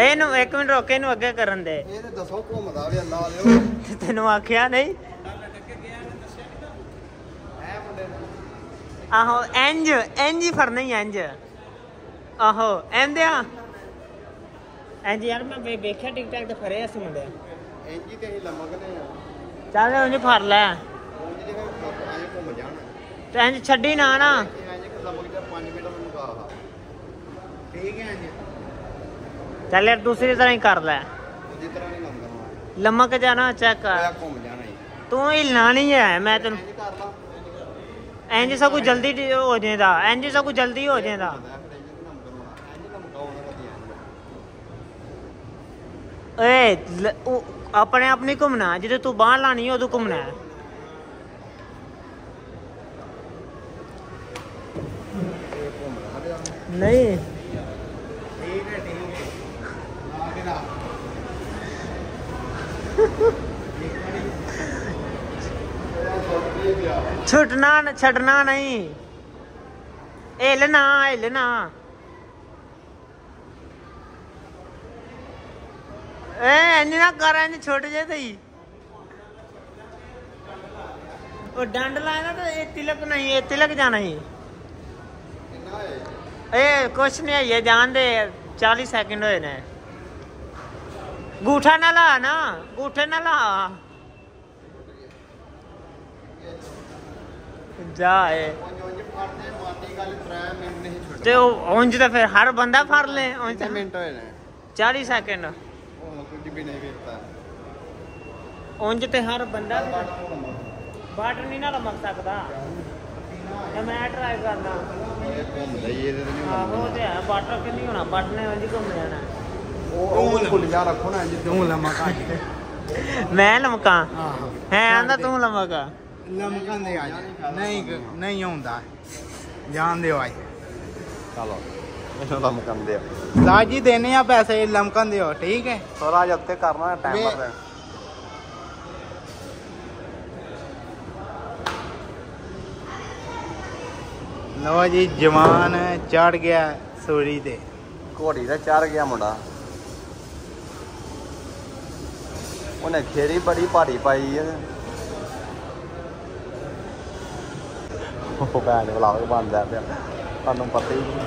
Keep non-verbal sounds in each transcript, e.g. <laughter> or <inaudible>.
ਇਹਨੂੰ ਇੱਕ ਮਿੰਟ ਰੋਕੇ ਇਹਨੂੰ ਅੱਗੇ ਕਰਨ ਦੇ। ਇਹ ਤੇ ਦੱਸੋ ਘੁੰਮਦਾ ਵੀ ਅੱਲਾ ਲਿਓ ਤੈਨੂੰ ਆਖਿਆ ਨਹੀਂ? ਆਹੋ ਇੰਜ ਇੰਜ ਹੀ ਫੜਨਾ ਹੀ ਇੰਜ। ਆਹੋ ਐਂਦਿਆ ਇੰਜ ਯਾਰ ਮੈਂ ਵੇਖਿਆ ਟਿਕਟਕ ਤੇ ਫਰੇ ਅਸੀਂ ਮੁੰਡੇ। ਇੰਜੀ ਤੇ ਹੀ ਲਮਕਨੇ ਆ। ਚੱਲ ਉਹਨੇ ਫੜ ਲੈ। ਤੇ ਇੰਜ ਛੱਡੀ ਨਾ ਨਾ। ਕਿ ਲਮਕ ਜਾ 5 ਮਿੰਟ ਚੱਲ ਯਾਰ ਦੂਸਰੀ ਤਰ੍ਹਾਂ ਹੀ ਕਰ ਲੈ ਦੂਜੀ ਤਰ੍ਹਾਂ ਨਹੀਂ ਲੰਮਦਾ ਲਮਕ ਜਾਣਾ ਚੈੱਕ ਕਰ ਹੋਇਆ ਘੁੰਮ ਜਾਣਾ ਹੀ ਤੂੰ ਹਿਲਣਾ ਨਹੀਂ ਹੈ ਮੈਂ ਤੈਨੂੰ ਇੰਜ ਕਰ ਲਾ ਇੰਜ ਸਭ ਕੁਝ ਜਲਦੀ ਡ- ਹੋ ਜਾਂਦਾ ਇੰਜ ਸਭ ਕੁਝ ਜਲਦੀ ਹੋ ਜਾਂਦਾ ਹੁੰਦਾ ਫਿਰ ਇੰਜ ਤੇ ਲਮਕ ਰੋਣਾ ਇੰਜ ਲਮਕਾਉਣਾ ਕਦੀ ਇੰਜ ਓਏ ਲ- ਉਹ ਆਪਣੇ ਆਪ ਨਹੀਂ ਘੁੰਮਣਾ ਜਦੋਂ ਤੂੰ ਬਾਹਰ ਲਾਣੀ ਹੈ ਉਦੋਂ ਘੁੰਮਣਾ ਹੈ ਇਹ ਘੁੰਮਦਾ ਪਿਆ ਨਹੀਂ छुटना न छड़ना नहीं। हिलना हिलना ना कर छोटे जे थी डंड लाए ना तो ये तिलक नहीं, ये तिलक जाना ही ए, कुछ नहीं है ये जान दे, चालीस सैकेंड हो गूठा ना ला, ना। गूठे ना ला। ਜਾ ਏ ਉਂਝ ਉਂਝ ਫੜਦੇ ਮਾਰਦੀ ਗੱਲ 3 ਮਿੰਟ ਨਹੀਂ ਛੁੱਟ ਤੇ ਉਹ ਉਂਝ ਤਾਂ ਫਿਰ ਹਰ ਬੰਦਾ ਫੜ ਲੈ ਉਂਝ ਕਿੰਨੇ ਤਾਂ। ਮਿੰਟ ਹੋਏ ਨੇ। 40 ਸੈਕਿੰਡ। ਹੁਣ ਕੁਝ ਵੀ ਨਹੀਂ ਵੇਖਦਾ। ਉਂਝ ਤੇ ਹਰ ਬੰਦਾ ਬਾਟ ਨਹੀਂ ਨਾ ਲਮਕ ਸਕਦਾ। ਤੇ ਮੈਂ ਟਰਾਈ ਕਰਨਾ ਇਹ ਘੁੰਮਦਾ ਹੀ ਇਹਦੇ ਤੇ ਨਹੀਂ ਆਹੋ ਤੇ ਹੈ ਬਾਟਰ ਕਿ ਨਹੀਂ ਹੋਣਾ। ਬਾਟ ਨੇ ਉਂਝ ਹੀ ਘੁੰਮ ਜਾਣਾ ਉਹ ਉਹ ਭੁੱਲ ਜਾ ਰੱਖੋ ਨਾ ਇੰਜ ਤੂੰ ਲਮਕਾ ਜੀ ਮੈਂ ਲਮਕਾਂ? ਹੈ ਆਂਦਾ ਤੂੰ ਲਮਕਾ। ਲਮਕਣ ਦੇ ਆ ਜਾ ਨਹੀਂ ਨਹੀਂ ਆਉਂਦਾ। ਜਾਣ ਦਿਓ ਆਈ ਚਲੋ ਇਹਨੂੰ ਦੇਨੇ ਆ। ਪੈਸੇ ਲਮਕਣ ਦਿਓ ਠੀਕ ਹੈ? ਥੋੜਾ ਜਿਹਾ ਉੱਤੇ ਕਰਨਾ ਟਾਈਮ ਵੇ- ਪਰ ਲਓ ਜੀ ਜਵਾਨ ਚੜ ਗਿਆ ਸੂਰੀ ਤੇ। ਘੋੜੀ ਦਾ ਚੜ ਗਿਆ ਮੁੰਡਾ। ਉਹਨੇ ਖੇਰੀ ਬੜੀ ਭਾਰੀ ਪਾਈ ਹੈ ਉਹ ਭੈਣ ਵਲਾਗ ਬਣਦਾ ਪਿਆ। ਤੁਹਾਨੂੰ ਪਤਾ ਹੀ ਨਹੀਂ।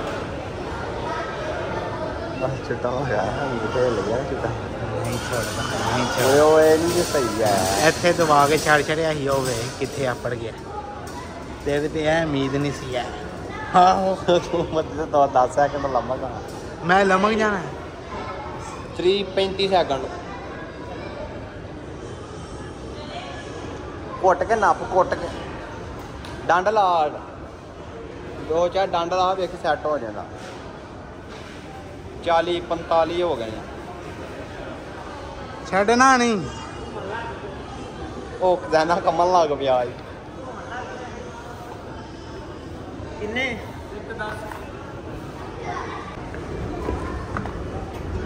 ਬਸ ਛੁੱਟਾ ਹੋ ਗਿਆ ਕਿਤੇ ਲੱਗਿਆ ਛੁੱਟਾ ਨਹੀਂ ਛੋੜਦਾ ਨਹੀਂ ਛੋੜਦਾ ਓਏ ਨਹੀਂ ਸਹੀ ਹੈ। ਇੱਥੇ ਦਬਾ ਕੇ ਛੜ ਛੜਿਆ ਸੀ ਹੋਵੇ ਕਿੱਥੇ ਆਪੜ ਗਿਆ। ਤੇਰੇ ਤੇ ਇਹ ਉਮੀਦ ਨਹੀਂ ਸੀ ਯਾਰ ਆਹੋ ਤੂੰ ਮੱਤੇ ਤੋਂ 10 ਸੈਕਿੰਡ ਲੰਮਾ ਮੈਂ ਲਮਕ ਜਾਣਾ। 3 35 ਸੈਕਿੰਡ ਕੁੱਟ ਕੇ ਨੱਪ ਕੁੱਟ ਕੇ। डांडा ला दो चार डांडा ला एक सैट हो जाता चाली पंताली हो गए। छड़ना नहीं। ओ कहना कमल लाग पिया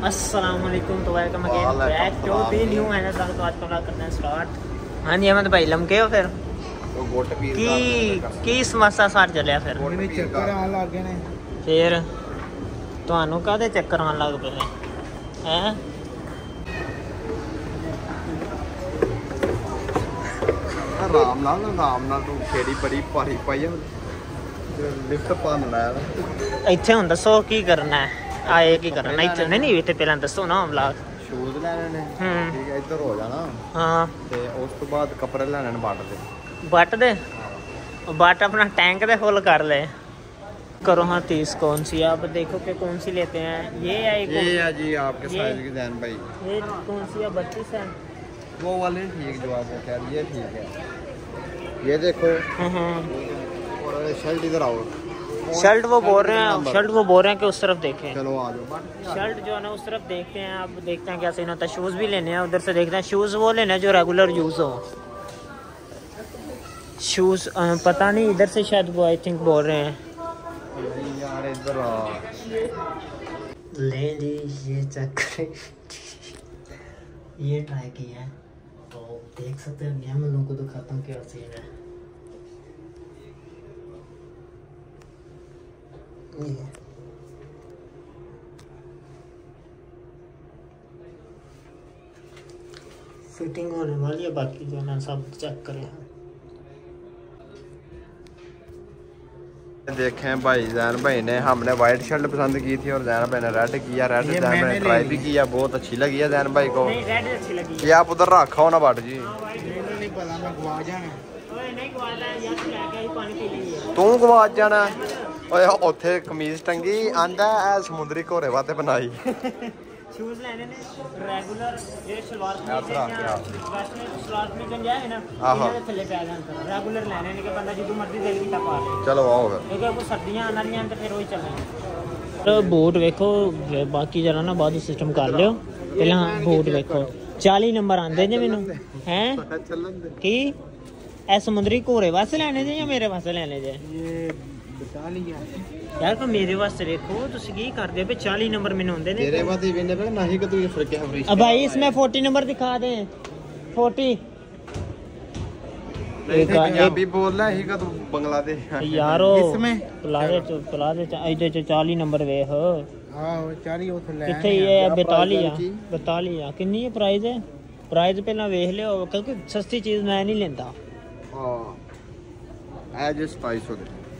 असलम तो welcome again back to the new energy तो आज करना स्टार्ट हाँ जी अहमद भाई लमके हो फिर? ਉਹ ਗੁੱਟ ਪੀਰ ਕੀ ਕੀ ਸਮੱਸਿਆ ਸਾਰ ਚੱਲਿਆ ਫਿਰ? ਮੈਨੂੰ ਚੱਕਰ ਆਉਣ ਲੱਗ ਗਏ ਨੇ। ਫਿਰ ਤੁਹਾਨੂੰ ਕਾਹਦੇ ਚੱਕਰ ਆਉਣ ਲੱਗ ਪਏ ਹੈ? ਆਰਾਮ ਨਾਲ ਆਰਾਮ ਨਾਲ ਤੂੰ ਖੇੜੀ ਬੜੀ ਭਾਰੀ ਪਾਈ ਆ। ਲਿਫਟ ਪਾਣ ਲਾਇਆ ਇੱਥੇ ਹੁਣ ਦੱਸੋ ਕੀ ਕਰਨਾ ਹੈ? ਆਏ ਕੀ ਕਰਨਾ? ਇੱਥੇ ਨਹੀਂ ਨਹੀਂ ਇੱਥੇ ਪਹਿਲਾਂ ਦੱਸੋ ਨਾ ਵਲੌਗ ਸ਼ੂਜ਼ ਲੈਣੇ ਨੇ। ਹੂੰ। ਠੀਕ ਹੈ ਇੱਧਰ ਹੋ ਜਾਣਾ। ਹਾਂ। ਤੇ ਉਸ ਤੋਂ ਬਾਅਦ ਕੱਪੜੇ ਲੈਣੇ ਨੇ ਬਾਟ ਦੇ बट दे बट अपना टैंक दे फुल कर ले। करो हाँ तीस कौन सी? आप देखो कि कौन सी लेते हैं। ये है एक ये है जी आपके साइज़ की जैन भाई। ये कौन सी है? बत्तीस है। वो वाले ठीक जो आपको कह रही है ठीक है। ये देखो। हम्म। और शर्ट इधर आओ। शर्ट वो बोल रहे हैं शर्ट वो बोल रहे हैं कि उस तरफ़ देखें। चलो आ जाओ शर्ट जो है ना उस तरफ़ देखते हैं आप देखते हैं क्या सीन होता है शूज़ भी लेने हैं उधर से देखते हैं। शूज़ वो लेने हैं जो रेगुलर यूज़ हो। शूज़ uh, पता नहीं, इधर से शायद वो आई थिंक बोल रहे हैं। ले ली, ये चक्कर। ये ट्राई किया है। तो देख सकते हैं, मैं लोगों को दिखाता हूँ क्या सीन है। फिटिंग होने वाली है, बाकी जो है ना, सब चेक करें। हम देखे हैं भाई जैन भाई ने हमने व्हाइट शर्ट पसंद की थी और जैन भाई ने रेड किया रेड जैन भाई ने ट्राई भी किया बहुत अच्छी लगी है जैन भाई को। ये आप उधर रखा हो ना भट जी तू गवाज जाना। उमीज टंगी आंदा समुद्री घोरे वाते बनाई। <laughs> ਸ਼ੂਜ਼ ਲੈਣੇ ਨੇ ਰੈਗੂਲਰ ਜਿਹੜੇ ਸਲਵਾਰ ਕਮੀਜ਼ ਭਰਾ। ਵੈਸਟਰਨ ਸਲਵਾਰ ਕਮੀਜ਼ ਜਾਂ ਹੈ ਨਾ। ਇਹਨਾਂ ਦੇ ਥੱਲੇ ਪੈ ਜਾਣ ਰੈਗੂਲਰ ਲੈਣੇ ਨੇ ਕਿ ਬੰਦਾ ਜਦੋਂ ਮਰਜ਼ੀ ਦਿਲ ਕੀਤਾ ਪਾ ਲੇ। ਚਲੋ ਆਓ ਫਿਰ। ਕਿਉਂਕਿ ਕੋ ਸਰਦੀਆਂ ਆਉਣ ਵਾਲੀਆਂ ਤੇ ਫਿਰ ਉਹੀ ਚੱਲਣੇ। ਬੂਟ ਵੇਖੋ ਬਾਕੀ ਜਰਾ ਨਾ ਬਾਅਦ ਸਿਸਟਮ ਕਰ ਲਿਓ। ਪਹਿਲਾਂ ਬੂਟ ਵੇਖੋ। 40 ਨੰਬਰ ਆਂਦੇ ਜੇ ਮੈਨੂੰ ਹੈ? ਚੱਲਣ ਦੇ ਕੀ? ਇਹ ਸਮੁੰਦਰੀ ਘੋੜੇ ਵਾਸਤੇ ਲੈਣੇ ਜੇ ਜਾਂ ਮੇਰੇ ਵਾਸਤੇ ਲੈਣੇ ਜੇ? ਇਹ ਬਤਾ ਲਿਆ ਯਾਰ ਪਰ ਮੇਰੇ ਵਾਸਤੇ ਦੇਖੋ ਤੁਸੀਂ ਕੀ ਕਰਦੇ ਪਏ 40 ਨੰਬਰ ਮੈਨੂੰ ਹੁੰਦੇ ਨੇ ਤੇਰੇ ਵਾਸਤੇ ਵੀ ਨੰਬਰ ਨਹੀਂ ਕਿ ਤੂੰ ਇਹ ਫਰਕ ਹੈ ਫਰੀਸ਼ अब भाई इसमें 40 नंबर दिखा दें 40 एक- पंजाबी बोल रहा है तू बांग्लादेश है। यारो इसमें प्लाजे चो प्लाजे चो इधर चो 40 नंबर वे हो हाँ वो चाली वो तो ले किथे ये 42 ਆ 42 ਆ ਕਿੰਨੀ ਹੈ ਪ੍ਰਾਈਸ ਹੈ ਪ੍ਰਾਈਸ ਪਹਿਲਾਂ ਵੇਖ ਲਿਓ ਕਿਉਂਕਿ ਸਸਤੀ ਚੀਜ਼ ਮੈਂ ਨਹੀਂ ਲੈਂਦਾ हाँ एज इज़ 250 दे हो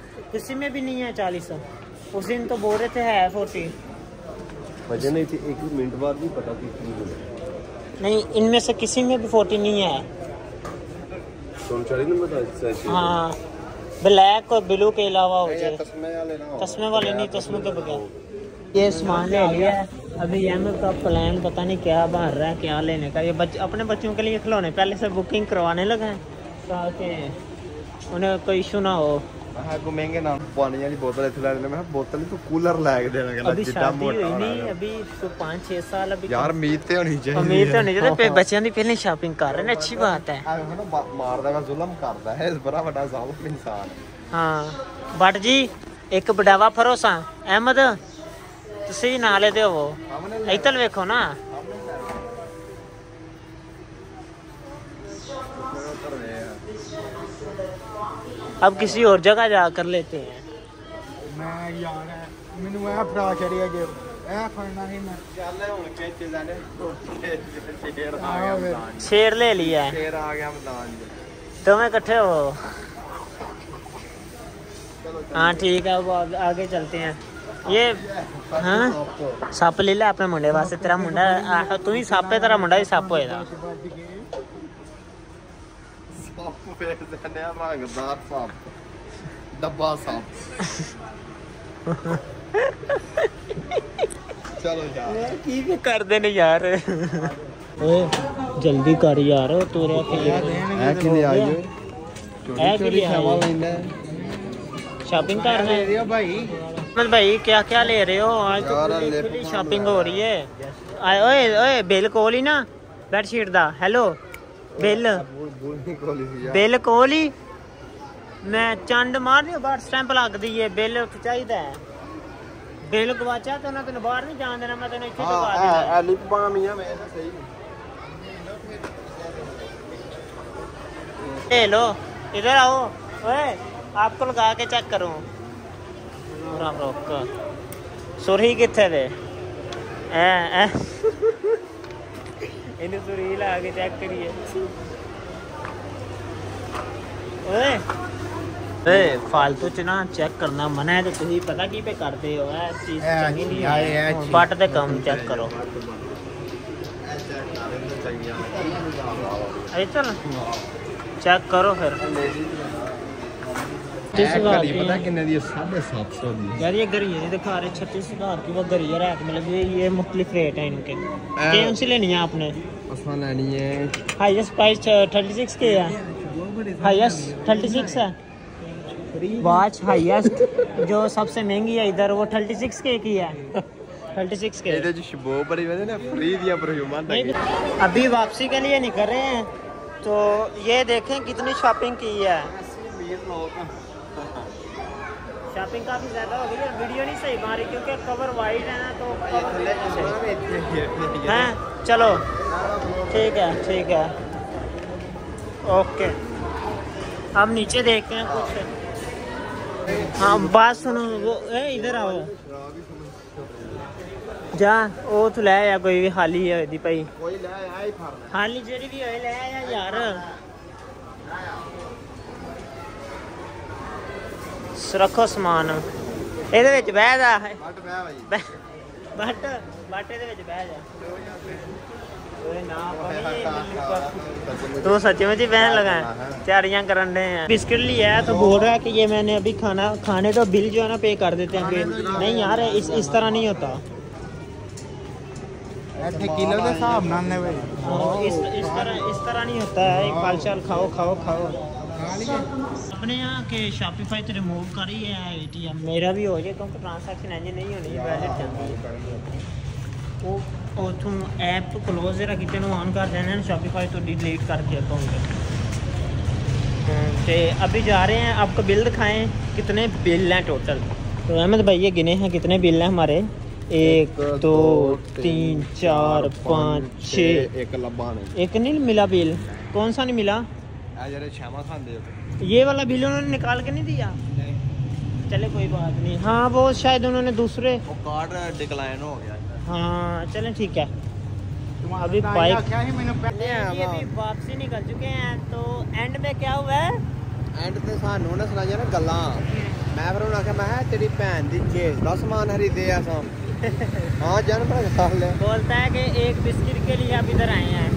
किसी में भी नहीं है चालीस उस दिन तो बोल रहे थे है फोर्टी। वजह नहीं थी एक मिनट बाद नहीं पता थी नहीं इनमें से किसी में भी फोर्टी नहीं है। चालीस नंबर था हाँ ब्लैक और ब्लू के अलावा हो जाए। तस्मे वाले नहीं तस्मे के बगैर। ये सामान ले लिया है। अभी एम का प्लान पता नहीं क्या बन रहा है क्या लेने का। ये बच, अपने बच्चों के लिए खिलौने पहले से बुकिंग करवाने लगे हैं। ਉਹਨੇ ਕੋਈ ਇਸ਼ੂ ਨਾ ਹੋ। ਹਾਂ ਘੁੰਮेंगे ਨਾ ਪਾਣੀ ਵਾਲੀ ਬੋਤਲ ਇੱਥੇ ਲੈ ਲੈਣਾ ਮੈਂ ਬੋਤਲ ਤੂੰ ਕੂਲਰ ਲੈ ਕੇ ਦੇਣਾ ਕਹਿੰਦਾ ਜਿੱਦਾਂ ਮੋਟਾ ਹੋਣਾ ਨਹੀਂ ਅਭੀ ਤੂੰ 6 ਸਾਲ ਅਭੀ ਯਾਰ ਉਮੀਦ ਤੇ ਹੋਣੀ ਚਾਹੀਦੀ ਉਮੀਦ ਤੇ ਹੋਣੀ ਚਾਹੀਦੀ ਤੇ ਬੱਚਿਆਂ ਦੀ ਪਹਿਲੇ ਸ਼ਾਪਿੰਗ ਕਰ ਰਹੇ ਨੇ ਅੱਛੀ ਬਾਤ ਹੈ। ਆ ਨਾ ਮਾਰਦਾ ਵਾ ਜ਼ੁਲਮ ਕਰਦਾ ਹੈ ਬੜਾ ਵੱਡਾ ਜ਼ਾਲਮ ਇਨਸਾਨ। ਹਾਂ। ਬਟ ਜੀ ਇੱਕ ਬਡਾਵਾ ਫਰੋਸਾ ਅਹਿਮਦ ਤੁਸੀਂ ਨਾਲੇ ਦੇ ਹੋ ਇਤਲ ਵੇਖੋ ਨਾ। अब किसी और जगह जाकर लेते हैं ਮੈਂ ਯਾਰ ਮੈਨੂੰ ਇਹ ਫੜਾ ਛੜਿਆ ਜੇ ਇਹ ਫੜਨਾ ਸੀ ਮੈਂ ਚੱਲ ਹੁਣ ਖਿੱਚ ਜਾਣੇ ਸ਼ੇਰ ਆ ਆਹੋ ਗਿਆ ਫਿਰ। ਮੈਦਾਨ 'ਚ। शेर ले लिया है ਸ਼ੇਰ ਆ ਗਿਆ ਮੈਦਾਨ 'ਚ। तुम्हें इकट्ठे हो हाँ ठीक है अब आगे- आगे चलते हैं ये हाँ सप ले ले अपने मुंडे वास्ते तेरा मुंडा आह, तू ही सप है तेरा मुंडा ही सप होएगा ਵੱਜ डब्बा चलो यार। की कर देने यार? जल्दी कर यार के है कि नहीं आई है? शॉपिंग कर रहे हो? भाई। भाई क्या क्या ले रहे हो? आज तो शॉपिंग हो। रही है। ओए ओए बिल कोल ही ना। बेडशीट दा। हेलो बिल ਬੂਲ ਬੂਲ ਨਹੀਂ ਕੋਲੀ ਸੀ ਯਾਰ ਬਿੱਲ ਕੋਲ ਹੀ ਮੈਂ ਚੰਡ ਮਾਰ ਦਿਓ ਬਾਹਰ ਸਟੈਂਪ ਲੱਗਦੀ ਏ ਬਿੱਲ ਚਾਹੀਦਾ ਹੈ ਬਿੱਲ ਗਵਾਚਾ ਤਾਂ ਉਹਨਾਂ ਤੈਨੂੰ ਬਾਹਰ ਨਹੀਂ ਜਾਣ ਦੇਣਾ ਮੈਂ ਤੈਨੂੰ ਇੱਥੇ ਚੁਕਾ ਹਾਂ ਦੇਣਾ ਇਹ ਲਿਪ ਬਾਮ ਹੀ ਆ ਮੈਂ ਤਾਂ ਸਹੀ ले लो इधर आओ ओए आपको लगा के चेक करो पूरा रोक सुरही कितने दे ए ए इन्हें सुरही ला के चेक करिए ओए ਏ ਫਾਲਤੂ ਚ ਨਾ ਚੈੱਕ ਕਰਨਾ ਮਨਾ ਹੈ ਤੇ ਤੁਸੀਂ ਪਤਾ ਕੀ ਪੇ ਕਰਦੇ ਹੋ ਇਹ ਚੀਜ਼ ਇਹ ਚੰਗੀ ਨਹੀਂ ਆਏ, ਇਹ ਹੈ ਚੀਜ਼। ਬੱਟ ਤੇ ਕੰਮ ਚੈੱਕ ਕਰੋ ਅਰੇ ਚਲ ਚੈੱਕ ਕਰੋ ਫਿਰ ਇਹ छत्तीस हजार ਘੜੀ की ਪਤਾ है। ਕਿੰਨੇ ਦੀ 750 ਦੀ यार ये गरी नहीं दिखा रहे छत्तीस हजार की वो गरी है रैक में लगी हुई ये मुख्तलिफ रेट है इनके कौन सी लेनी है आपने ਅਸਾਂ ਲੈਣੀ ਹੈ हाईएस्ट प्राइस थर्टी सिक्स के है हाईएस्ट थर्टी सिक्स है। वॉच हाईएस्ट जो सबसे महँगी है इधर वो थर्टी सिक्स के की है थर्टी सिक्स के। अभी वापसी के लिए निकल रहे हैं। तो ये देखें कितनी शॉपिंग की है। शॉपिंग काफ़ी ज़्यादा हो गई है। वीडियो नहीं सही मारी क्योंकि कवर वाइड है ना तो कवर हैं। चलो। ठीक है ठीक है। ओके अब नीचे देखते हैं कुछ हाँ बात सुनो वो ए इधर आओ ਜਾ ਉਹ ਤੂੰ ਲੈ ਆ ਕੋਈ ਵੀ ਹਾਲੀ ਹੋਈ ਦੀ ਭਾਈ ਕੋਈ ਲੈ ਆਇਆ ਹੀ ਫੜਨਾ ਹਾਲੀ ਜਿਹੜੀ ਵੀ ਹੋਏ ਲੈ ਆ ਯਾਰ ਸ- ਰੱਖੋ ਸਮਾਨ ਇਹਦੇ ਵਿੱਚ ਬਹਿ ਜਾ ਵੱਟ ਬਹਿ ਭਾਈ ਬਹਿ- ਬੱਟ ਬੱਟ ਇਹਦੇ ਵਿੱਚ ਬਹਿ ਜਾ ਓਏ ਨਾ ਭਾਈ तो सच्चे में जी बहन लगाए तैयारियाँ कर रहे हैं। बिस्किट लिया है तो बोल रहा है कि ये मैंने अभी खाना खाने का बिल जो है ना पे कर देते हैं बिल। नहीं यार इस इस तरह नहीं होता। किलो के हिसाब तो इस इस तरह इस तरह नहीं होता है। एक फल चाल खाओ खाओ खाओ। अपने यहाँ के शॉपिफाई तो रिमूव कर ही है एटीएम मेरा भी हो जाए क्योंकि ट्रांसैक्शन ऐसी नहीं होनी वैलिड चलती है। वो उतों ऐप क्लोज जरा किते ऑन कर देना शॉपिफाई तो डिलीट करके अकाउंट तो अभी जा रहे हैं आपको बिल दिखाएं कितने बिल हैं टोटल तो अहमद भाई ये गिने हैं कितने बिल हैं हमारे एक दो तीन चार पाँच छः ਇੱਕ ਲੱਭਾ ਨੇ एक नहीं मिला बिल कौन सा नहीं मिला ਆ ਜਿਹੜੇ ਛਾਵਾਂ ਖਾਂਦੇ ਆ ये वाला बिल उन्होंने निकाल के नहीं दिया चले कोई बात नहीं हाँ वो शायद उन्होंने दूसरे ਉਹ ਕਾਰਡ ਡਿਕਲਾਈਨ ਹੋ ਗਿਆ हाँ चलें ठीक है अभी ਤਾਂ बाइक ਆਖਿਆ ਸੀ ਮੈਨੂੰ ਪਹਿਲੇ ये भी वापसी निकल चुके हैं तो एंड में क्या हुआ है ਐਂਡ ਤੇ ਸਾਨੂੰ ਉਹਨੇ ਸੁਣਾਈਆਂ ਨਾ ਗੱਲਾਂ ਮੈਂ ਫਿਰ ਉਹਨੂੰ ਆਖਿਆ ਮੈਂ ਕਿਹਾ ਤੇਰੀ ਭੈਣ ਦੀ ਚੇਸ ਦਾ ਸਮਾਨ ਖਰੀਦੇ <laughs> ਆ ਸਾਂ ਹਾਂ ਜਾਨ ਭਰਾ ਗੱਲ ਲੈ बोलता है कि एक बिस्किट के लिए आप इधर आए हैं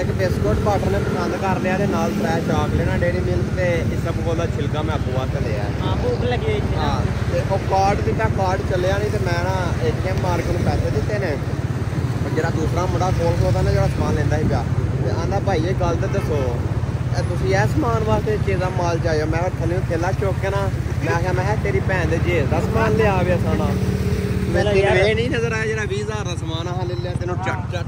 ਇੱਕ ਬਿਸਕੁਟ ਪਾਟਰ ਨੇ ਪਸੰਦ ਕਰ ਲਿਆ ਤੇ ਨਾਲ ਤਰਾ ਚਾਕਲੇਟਾਂ ਡੇਰੀ ਮਿਲਕ ਤੇ ਇਸਬਗੋਲ ਦਾ ਛਿਲਕਾ ਮੈਂ ਆਪੂ ਵਾਸਤੇ ਲਿਆ। ਹਾਂ ਭੁੱਖ ਲੱਗੀ ਹੋਈ ਸੀ ਹਾਂ ਤੇ ਉਹ ਕਾਰਡ ਦਿੱਤਾ ਕਾਰਡ ਚੱਲਿਆ ਨਹੀਂ ਤੇ ਮੈਂ ਨਾ ਏਟੀਐਮ ਮਾਰ ਨੂੰ ਪੈਸੇ ਦਿੱਤੇ ਨੇ। ਜਿਹੜਾ ਦੂਸਰਾ ਮੁੰਡਾ ਕੋਲ ਖੋਦਾ ਨਾ ਜਿਹੜਾ ਸਮਾਨ ਲੈਂਦਾ ਸੀ ਪਿਆ। ਤੇ ਆਂਦਾ ਭਾਈ ਇਹ ਗੱਲ ਤਾਂ ਦੱਸੋ। ਇਹ ਤੁਸੀਂ ਇਹ ਸਮਾਨ ਵਾਸਤੇ ਚੇਦਾ ਮਾਲ ਜਾਇਆ ਮੈਂ ਕਿਹਾ ਥੱਲੇ ਥੇਲਾ ਚੁੱਕ ਕੇ ਨਾ ਮੈਂ ਕਿਹਾ ਮੈਂ ਕਿਹਾ ਤੇਰੀ ਭੈਣ ਦੇ ਜੇਬ ਦਾ ਸਮਾਨ ਲਿਆ ਆਵੇ ਸਾਣਾ ਮੈਂ ਤੇਰੇ ਨਹੀਂ ਨਜ਼ਰ ਆਇਆ ਜਿਹੜਾ 20000 ਦਾ ਸਮਾਨ ਆ ਹਾਲੇ ਲਿਆ ਤੈਨੂੰ ਚੱਟ ਚੱਟ